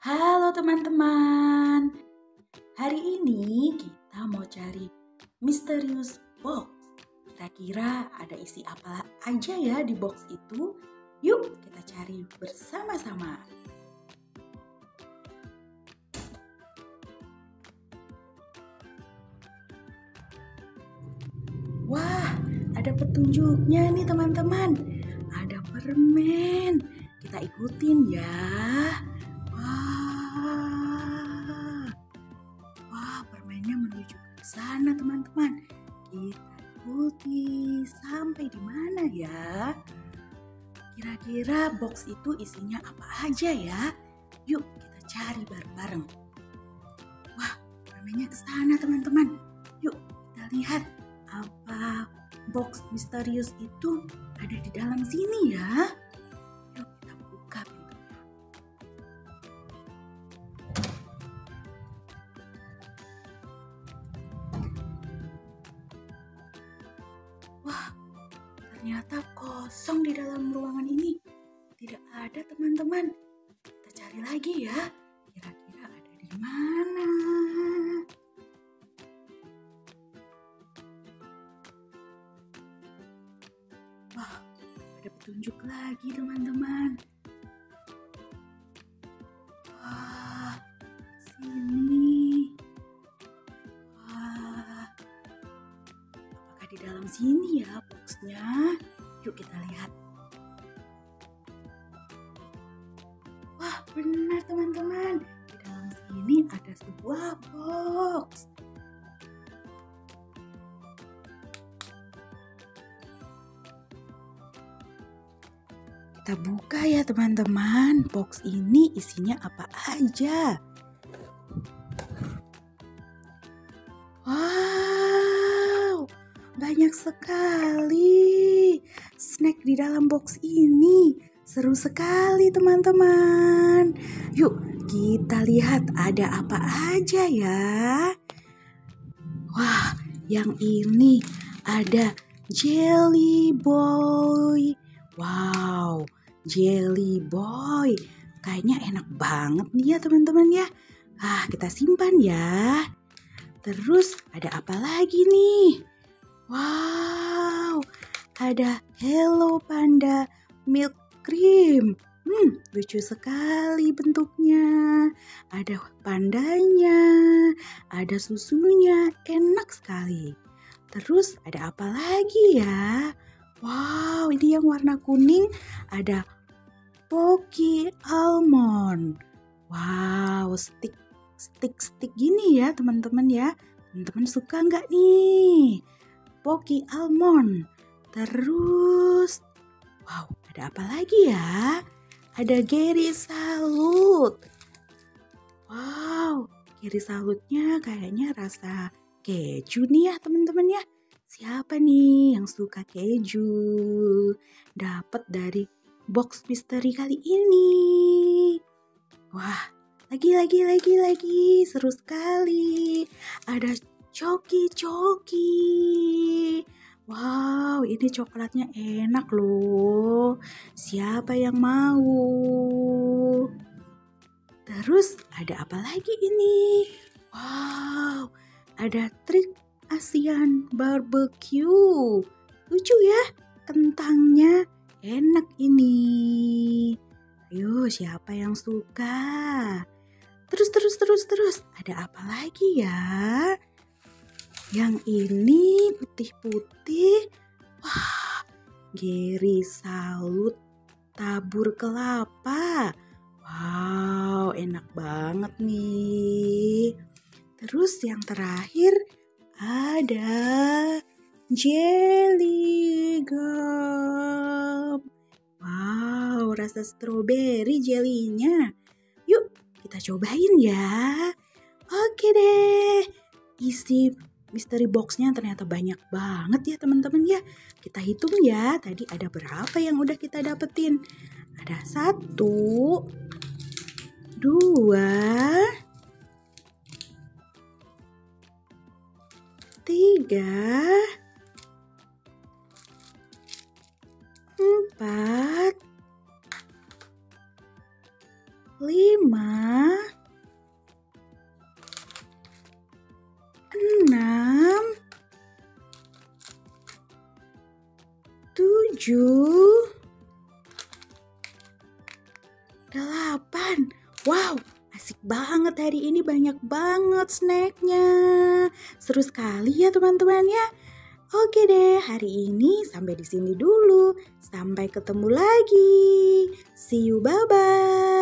Halo teman-teman. Hari ini kita mau cari misterius box. Kira-kira ada isi apa aja ya di box itu? Yuk kita cari bersama-sama. Wah, ada petunjuknya nih teman-teman. Ada permen. Kita ikutin ya. Wah. Permennya menuju ke sana teman-teman. Kita ikuti sampai di mana ya? Kira-kira box itu isinya apa aja ya? Yuk kita cari bareng-bareng. Wah, permennya ke sana teman-teman. Yuk kita lihat apa box misterius itu ada di dalam sini ya. Wah, ternyata kosong di dalam ruangan ini. Tidak ada teman-teman. Kita cari lagi ya. Kira-kira ada di mana? Wah, ada petunjuk lagi teman-teman. Di dalam sini ya boxnya? Yuk kita lihat. Wah, benar teman-teman. Di dalam sini ada sebuah box. Kita buka ya teman-teman. Box ini isinya apa aja? Banyak sekali snack di dalam box ini. Seru sekali teman-teman. Yuk kita lihat ada apa aja ya. Wah, yang ini ada jelly boy. Wow, jelly boy. Kayaknya enak banget nih ya teman-teman ya. Ah, kita simpan ya. Terus ada apa lagi nih? Wow, ada Hello Panda Milk Cream. Hmm, lucu sekali bentuknya. Ada pandanya, ada susunya, enak sekali. Terus ada apa lagi ya? Wow, ini yang warna kuning ada Poki Almond. Wow, stick stick stick gini ya teman-teman ya. Teman-teman suka nggak nih? Poki Almond. Terus, wow, ada apa lagi ya? Ada Gary Salut. Wow, Gary Salutnya kayaknya rasa keju nih ya teman-teman ya. Siapa nih yang suka keju? Dapat dari box misteri kali ini. Wah, lagi lagi lagi lagi seru sekali. Ada coki-coki. Wow, ini coklatnya enak loh. Siapa yang mau? Terus ada apa lagi ini? Wow, ada trik Asian barbecue. Lucu ya, kentangnya enak ini. Ayo, siapa yang suka? Terus, terus, terus, terus. Ada apa lagi ya? Yang ini putih-putih. Wah, Geri salut tabur kelapa. Wow, enak banget nih. Terus yang terakhir ada jelly gum. Wow, rasa stroberi jelinya. Yuk, kita cobain ya. Oke deh. Isi mystery boxnya ternyata banyak banget ya teman-teman ya. Kita hitung ya, tadi ada berapa yang udah kita dapetin. Ada satu, dua, tiga, empat, lima, tujuh, delapan. Wow, asik banget hari ini banyak banget snacknya. Seru sekali ya teman-teman ya. Oke deh, hari ini sampai di sini dulu. Sampai ketemu lagi. See you, bye-bye.